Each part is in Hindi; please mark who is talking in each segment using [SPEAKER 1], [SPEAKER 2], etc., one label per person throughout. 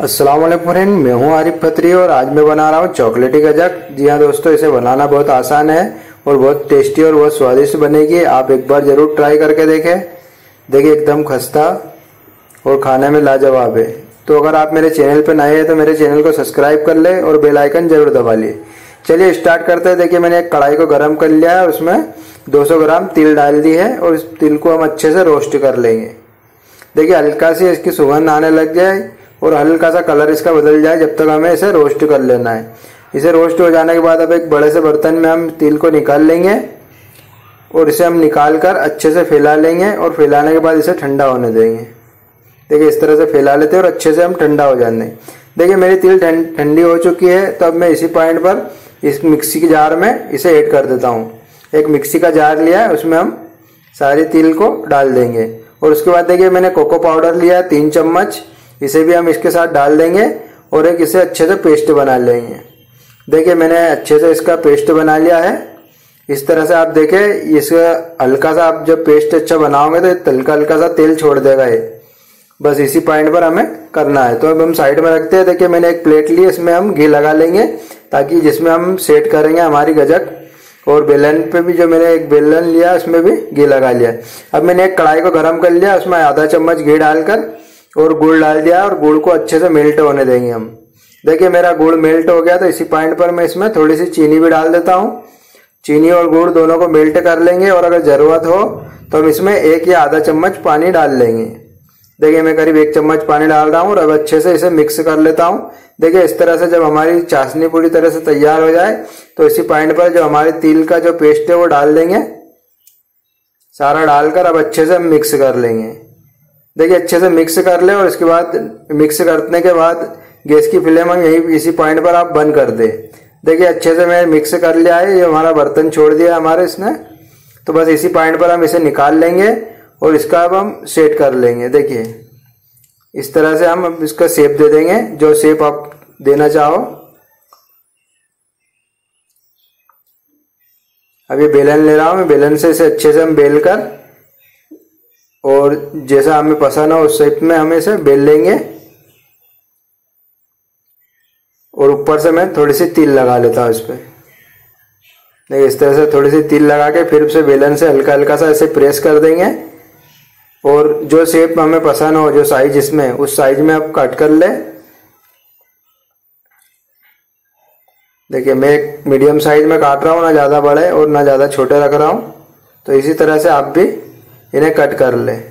[SPEAKER 1] वालेकुम फ्रेंड, मैं हूँ आरिफ खत्री और आज मैं बना रहा हूँ चॉकलेटी गजक जी हाँ दोस्तों, इसे बनाना बहुत आसान है और बहुत टेस्टी और बहुत स्वादिष्ट बनेगी। आप एक बार ज़रूर ट्राई करके देखें। देखिए, एकदम खस्ता और खाने में लाजवाब है। तो अगर आप मेरे चैनल पर नए हैं तो मेरे चैनल को सब्सक्राइब कर ले और बेल आइकन ज़रूर दबा लिए चलिए, स्टार्ट करते हैं। देखिए, मैंने एक कढ़ाई को गर्म कर लिया है, उसमें 200 ग्राम तिल डाल दी है और इस तिल को हम अच्छे से रोस्ट कर लेंगे। देखिए, हल्का सी इसकी सुगंध आने लग जाए। और हल्का सा कलर इसका बदल जाए, जब तक हमें इसे रोस्ट कर लेना है। इसे रोस्ट हो जाने के बाद अब एक बड़े से बर्तन में हम तिल को निकाल लेंगे और इसे हम निकाल कर अच्छे से फैला लेंगे और फैलाने के बाद इसे ठंडा होने देंगे। देखिए, इस तरह से फैला लेते हैं और अच्छे से हम ठंडा हो जाने देखिए, मेरी तिल ठंडी हो चुकी है तो अब मैं इसी पॉइंट पर इस मिक्सी के जार में इसे ऐड कर देता हूँ। एक मिक्सी का जार लिया है, उसमें हम सारी तिल को डाल देंगे। और उसके बाद देखिए, मैंने कोको पाउडर लिया तीन चम्मच। इसे भी हम इसके साथ डाल देंगे और एक इसे अच्छे से पेस्ट बना लेंगे। देखिए, मैंने अच्छे से इसका पेस्ट बना लिया है। इस तरह से आप देखें, इसका हल्का सा आप जब पेस्ट अच्छा बनाओगे तो हल्का हल्का सा तेल छोड़ देगा ये। बस इसी पॉइंट पर हमें करना है। तो अब हम साइड में रखते हैं। देखिए, मैंने एक प्लेट ली, इसमें हम घी लगा लेंगे ताकि जिसमें हम सेट करेंगे हमारी गजक और बेलन पे भी जो मैंने एक बेलन लिया, उसमें भी घी लगा लिया। अब मैंने एक कढ़ाई को गर्म कर लिया, उसमें आधा चम्मच घी डालकर और गुड़ डाल दिया और गुड़ को अच्छे से मेल्ट होने देंगे हम। देखिए, मेरा गुड़ मेल्ट हो गया तो इसी पॉइंट पर मैं इसमें थोड़ी सी चीनी भी डाल देता हूँ। चीनी और गुड़ दोनों को मेल्ट कर लेंगे और अगर ज़रूरत हो तो हम इसमें एक या आधा चम्मच पानी डाल लेंगे। देखिए, मैं करीब एक चम्मच पानी डाल रहा हूँ और अब अच्छे से इसे मिक्स कर लेता हूँ। देखिए, इस तरह से जब हमारी चाशनी पूरी तरह से तैयार हो जाए तो इसी पॉइंट पर जो हमारे तिल का जो पेस्ट है, वो डाल देंगे। सारा डालकर अब अच्छे से हम मिक्स कर लेंगे। देखिए, अच्छे से मिक्स कर ले और इसके बाद मिक्स करने के बाद गैस की फ्लेम हम यही, इसी पॉइंट पर आप बंद कर दे। देखिए, अच्छे से मैं मिक्स कर लिया है, ये हमारा बर्तन छोड़ दिया हमारे इसने। तो बस इसी पॉइंट पर हम इसे निकाल लेंगे और इसका अब हम सेट कर लेंगे। देखिए, इस तरह से हम इसका शेप दे देंगे। जो शेप आप देना चाहो। अभी बेलन ले रहा हूँ। बेलन से इसे अच्छे से हम बेल कर और जैसा हमें पसंद हो उस शेप में हम इसे बेल लेंगे। और ऊपर से मैं थोड़ी सी तिल लगा लेता हूँ इस पर देखिए इस तरह से थोड़ी सी तिल लगा के फिर उसे बेलन से हल्का हल्का सा ऐसे प्रेस कर देंगे। और जो शेप हमें पसंद हो, जो साइज़ इसमें, उस साइज़ में आप कट कर ले। देखिए, मैं एक मीडियम साइज़ में काट रहा हूँ, ना ज़्यादा बड़े और ना ज़्यादा छोटे रख रहा हूँ। तो इसी तरह से आप भी इन्हें कट कर लें।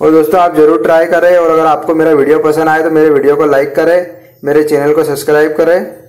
[SPEAKER 1] और दोस्तों, आप ज़रूर ट्राई करें और अगर आपको मेरा वीडियो पसंद आए तो मेरे वीडियो को लाइक करें, मेरे चैनल को सब्सक्राइब करें।